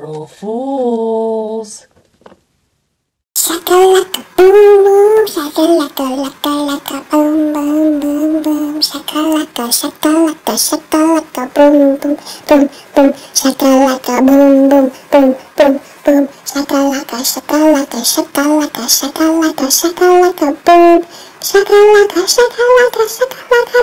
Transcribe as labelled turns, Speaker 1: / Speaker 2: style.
Speaker 1: fools.
Speaker 2: Shakalaka boom boom, shakalaka laka laka boom boom boom boom, shakalaka shakalaka shakalaka boom boom boom boom, shakalaka boom boom boom boom boom, shakalaka shakalaka shakalaka shakalaka shakalaka boom, shakalaka shakalaka shakalaka boom, shakalaka.